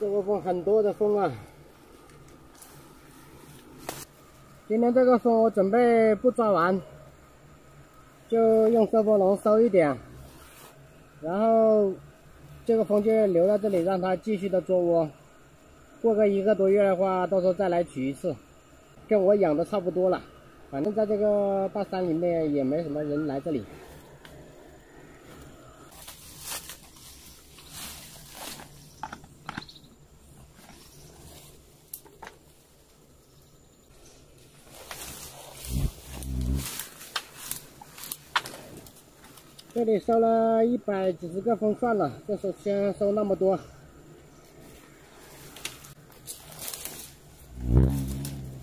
这窝蜂很多的蜂啊！今天这个蜂我准备不抓完，就用收蜂笼收一点，然后这个蜂就留在这里，让它继续的做窝。过个一个多月的话，到时候再来取一次，跟我养的差不多了。反正在这个大山里面也没什么人来这里。这里收了一百几十个蜂算了，这时候先收那么多。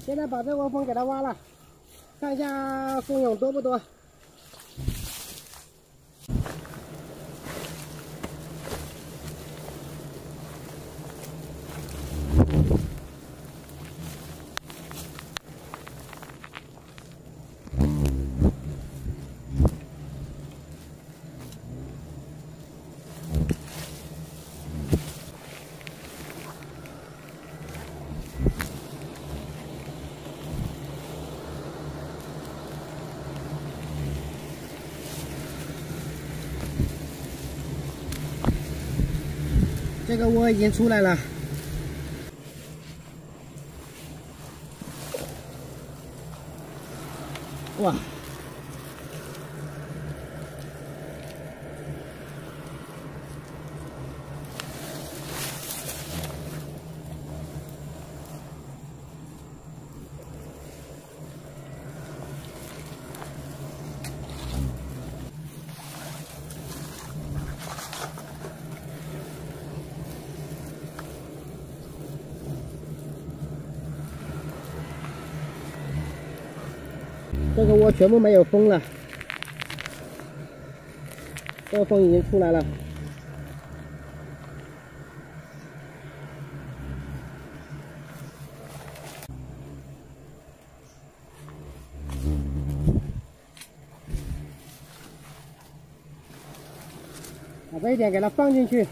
现在把这窝蜂给它挖了，看一下蜂蛹多不多。这个窝已经出来了，哇！这个窝全部没有蜂了，这个蜂已经出来了。把这一点给它放进去。